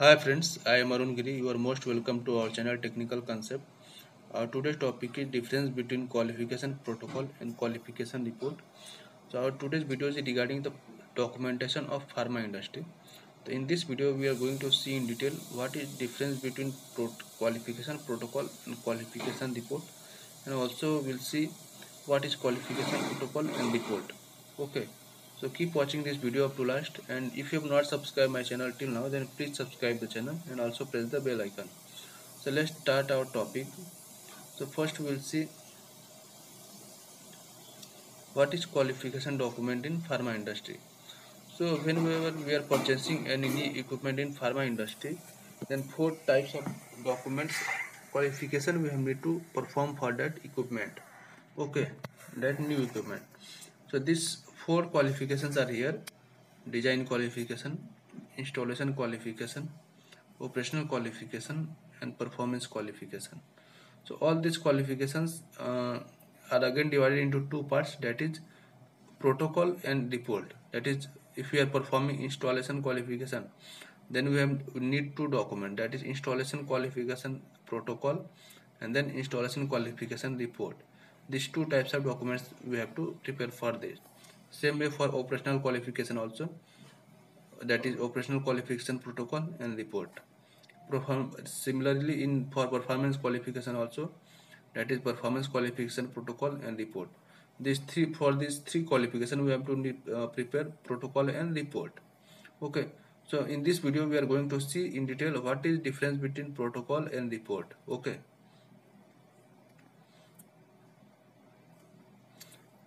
Hi friends, I am Arun Giri. You are most welcome to our channel Technical Concept. Our today's topic is difference between qualification protocol and qualification report. So our today's video is regarding the documentation of pharma industry. So in this video we are going to see in detail what is difference between prot qualification protocol and qualification report and also we'll see what is qualification protocol and report. Okay so keep watching this video up to last. And if you have not subscribed my channel till now then please subscribe the channel and also press the bell icon. So let's start our topic. So first we will see what is qualification document in pharma industry. So whenever we are purchasing any equipment in pharma industry then four types of documents qualification we have need to perform for that equipment. Okay that new equipment. So this four qualifications are here. Design qualification installation qualification operational qualification and performance qualification. So all these qualifications uh, are again divided into two parts that is protocol and report that is if we are performing installation qualification then we have we need to document. That is installation qualification protocol and then installation qualification report. These two types of documents we have to prepare for this same way for operational qualification also. That is operational qualification protocol and report. Perform, similarly in for performance qualification also that is performance qualification protocol and report. These three for these three qualification we have to need, uh, prepare protocol and report. Okay. So in this video we are going to see in detail what is difference between protocol and report. Okay.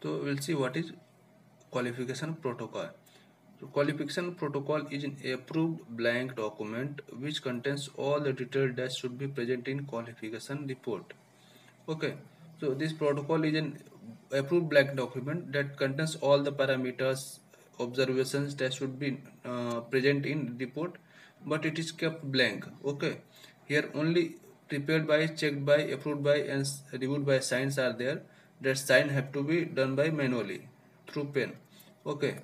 So we'll see what is qualification protocol. So qualification protocol is an approved blank document which contains all the details that should be present in qualification report. Okay. So this protocol is an approved blank document that contains all the parameters observations that should be uh, present in report but it is kept blank. Okay. Here only prepared by checked by approved by and reviewed by signs are there. That sign have to be done by manually through pen. Okay.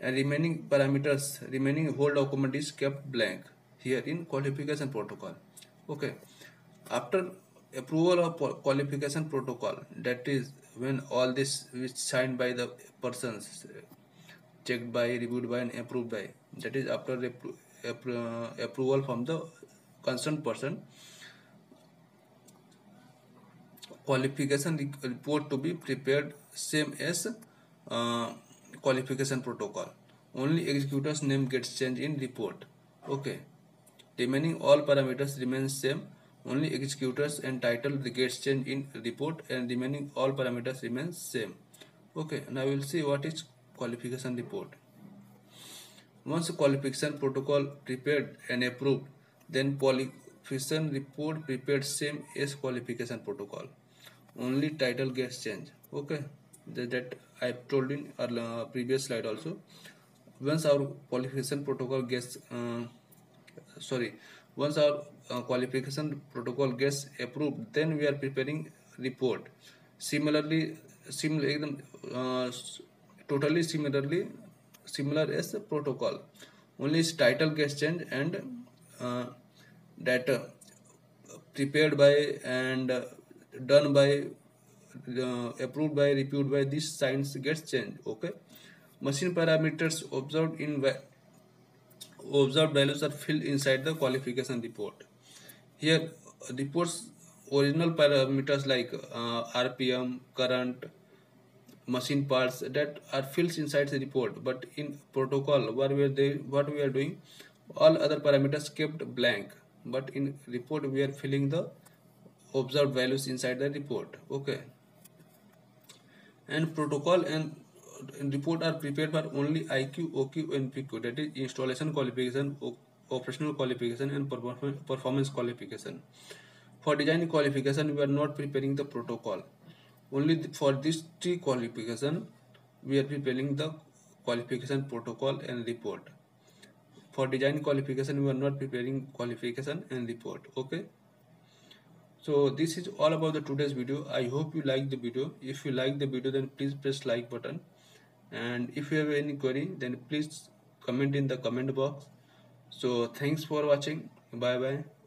And remaining parameters remaining whole document is kept blank here in qualification protocol. Okay. After approval of qualification protocol that is when all this is signed by the persons checked by reviewed by and approved by that is after appro appro approval from the concerned person qualification report to be prepared same as qualification protocol only executors name gets change in report okay remaining all parameters remain same only executors and title gets change in report and remaining all parameters remain same okay ना will see what is qualification report once qualification protocol prepare and approve then qualification report prepare same as qualification protocol only title gets change okay. That I told in our previous slide also. Once our qualification protocol gets uh, sorry once our uh, qualification protocol gets approved then we are preparing report. Similarly similar uh, totally similarly similar as the protocol. Only its title gets changed and uh, data prepared by and uh, done by uh, approved by reviewed by this signs gets changed okay? Machine parameters observed in observed values are filled inside the qualification report. Here reports original parameters like uh, rpm current machine parts that are filled inside the report. But in protocol what we doing what we are doing all other parameters kept blank. But in report we are filling the observed values inside the report okay and protocol and report are prepared for only IQ, OQ, and PQ that is installation qualification, operational qualification and performance qualification. For design qualification we are not preparing the protocol. Only for this three qualification we are preparing the qualification protocol and report. For design qualification we are not preparing qualification and report. Okay so this is all about the today's video. I hope you like the video. If you like the video then please press like button. And if you have any query then please comment in the comment box. So thanks for watching. Bye bye